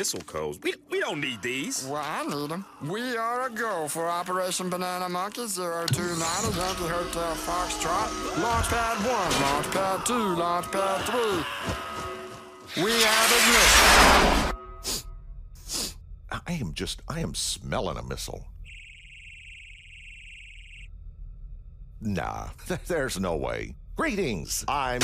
missile codes. We, we don't need these. Well, I need them. We are a go for Operation Banana Monkey 029 Yankee Hotel Foxtrot. Launchpad 1, Launchpad 2, Launchpad 3. We have a missile. I am just, I am smelling a missile. Nah, there's no way. Greetings, I'm.